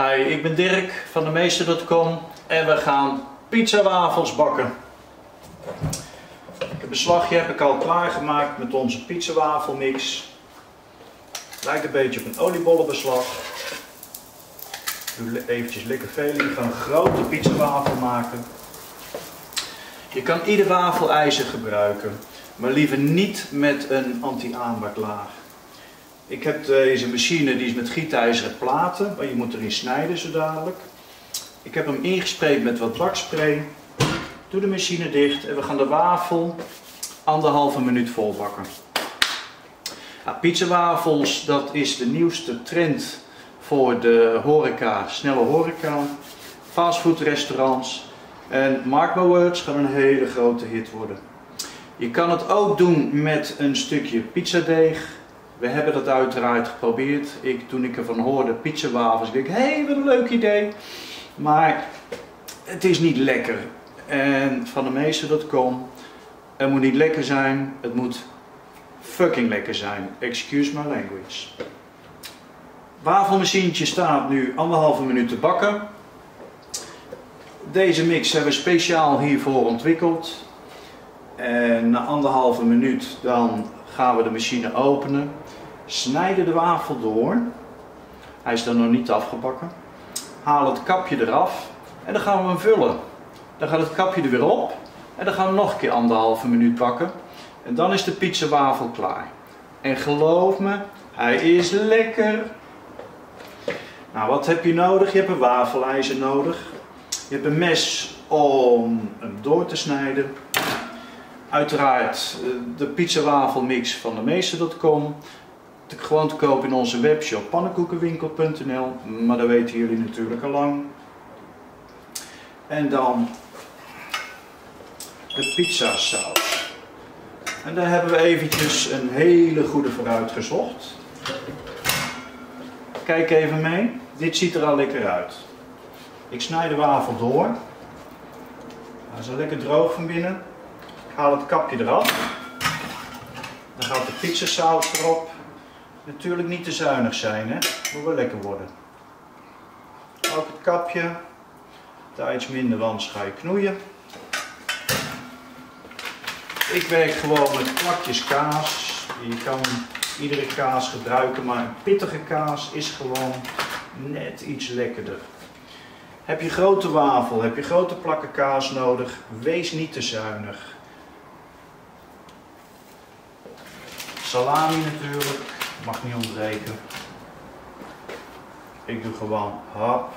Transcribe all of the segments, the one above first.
Hi, ik ben Dirk van de Meester.com en we gaan pizzawafels bakken. Het beslagje heb ik al klaargemaakt met onze pizzawafelmix. Lijkt een beetje op een oliebollenbeslag. Doe eventjes lekker veel. We gaan een grote pizzawafel maken. Je kan ieder wafelijzer gebruiken, maar liever niet met een anti-aanbaklaag. Ik heb deze machine, die is met gietijzeren platen, maar je moet erin snijden zo dadelijk. Ik heb hem ingespreid met wat bakspray. Doe de machine dicht en we gaan de wafel anderhalve minuut volbakken. Nou, pizzawafels, dat is de nieuwste trend voor de horeca, snelle horeca, fastfoodrestaurants. En mark my words, gaat een hele grote hit worden. Je kan het ook doen met een stukje pizzadeeg. We hebben dat uiteraard geprobeerd. Ik, toen ik ervan hoorde, pizzawafels, ik dacht, hé, wat een leuk idee. Maar het is niet lekker. En van de meester.com, het moet niet lekker zijn, het moet fucking lekker zijn. Excuse my language. Wafelmachientje staat nu anderhalve minuut te bakken. Deze mix hebben we speciaal hiervoor ontwikkeld. En na anderhalve minuut dan gaan we de machine openen. Snijden de wafel door. Hij is dan nog niet afgebakken. Haal het kapje eraf en dan gaan we hem vullen. Dan gaat het kapje er weer op en dan gaan we nog een keer anderhalve minuut bakken. En dan is de pizzawafel klaar. En geloof me, hij is lekker. Nou, wat heb je nodig? Je hebt een wafelijzer nodig. Je hebt een mes om hem door te snijden. Uiteraard eh, de pizzawafelmix van de meester.com. Gewoon te koop in onze webshop pannenkoekenwinkel.nl. Maar dat weten jullie natuurlijk al lang. En dan de pizzasaus. En daar hebben we eventjes een hele goede voor uitgezocht. Kijk even mee. Dit ziet er al lekker uit. Ik snij de wafel door. Hij is lekker droog van binnen. Haal het kapje eraf. Dan gaat de pizzasaus erop. Natuurlijk niet te zuinig zijn, hè. Moet wel lekker worden. Ook het kapje. Daar iets minder, anders ga je knoeien. Ik werk gewoon met plakjes kaas. Je kan iedere kaas gebruiken, maar een pittige kaas is gewoon net iets lekkerder. Heb je grote wafel, heb je grote plakken kaas nodig, wees niet te zuinig. Salami natuurlijk, mag niet ontbreken. Ik doe gewoon hap,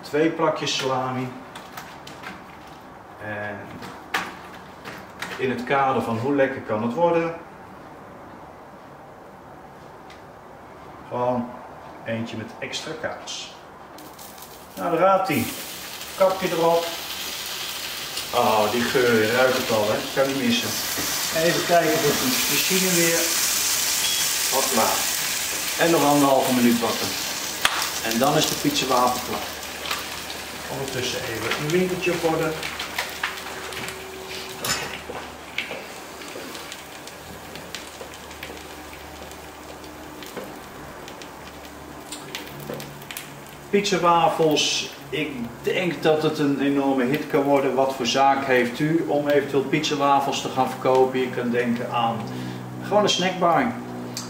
twee plakjes salami. En in het kader van hoe lekker kan het worden, gewoon eentje met extra kaas. Nou, daar gaat hij. Kapje erop. Oh, die geur, ruikt het al, hè? Kan niet missen. Even kijken of de machine weer wat klaar. En nog anderhalve minuut bakken. En dan is de pizzawafel klaar. Ondertussen even een winkeltje op orde. Ik denk dat het een enorme hit kan worden. Wat voor zaak heeft u om eventueel pizzawafels te gaan verkopen? Je kan denken aan gewoon een snackbar.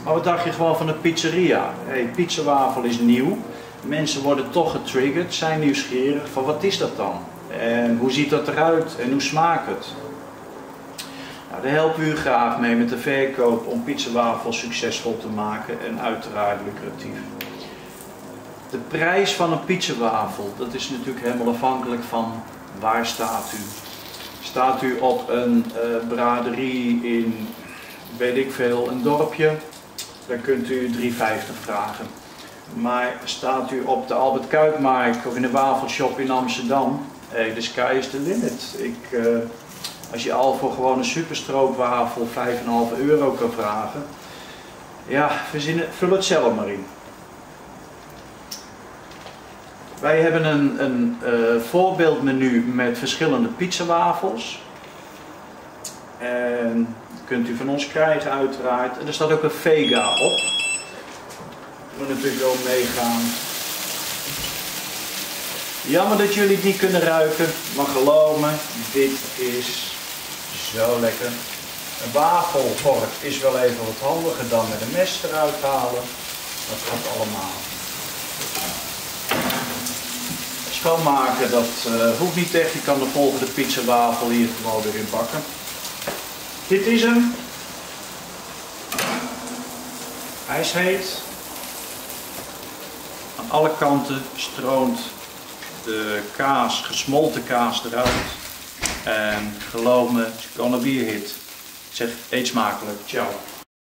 Maar wat dacht je gewoon van een pizzeria? Hey, pizzawafel is nieuw. Mensen worden toch getriggerd, zijn nieuwsgierig van wat is dat dan? En hoe ziet dat eruit en hoe smaakt het? Nou, daar helpen u graag mee met de verkoop om pizzawafels succesvol te maken en uiteraard lucratief. De prijs van een pizzawafel, dat is natuurlijk helemaal afhankelijk van waar staat u. Staat u op een uh, braderie in, weet ik veel, een dorpje, dan kunt u 3,50 vragen. Maar staat u op de Albert Kuipmarkt of in de wafelshop in Amsterdam, hey, the sky is the limit. Ik, uh, als je al voor gewoon een superstroopwafel 5,5 euro kan vragen, ja, verzinnen, vul het zelf maar in. Wij hebben een, een uh, voorbeeldmenu met verschillende pizzawafels. En kunt u van ons krijgen uiteraard. En er staat ook een Vega op. Moet natuurlijk wel meegaan. Jammer dat jullie het niet kunnen ruiken, maar geloof me, dit is zo lekker. Een wafelvork is wel even wat handiger dan met een mes eruit halen. Dat gaat allemaal. Schoonmaken, dat uh, hoeft niet echt. Je kan de volgende pizza wafel hier gewoon erin bakken. Dit is hem. Hij is heet. Aan alle kanten stroomt de kaas, gesmolten kaas eruit. En geloof me, it's gonna be a hit. Ik zeg, eet smakelijk. Ciao.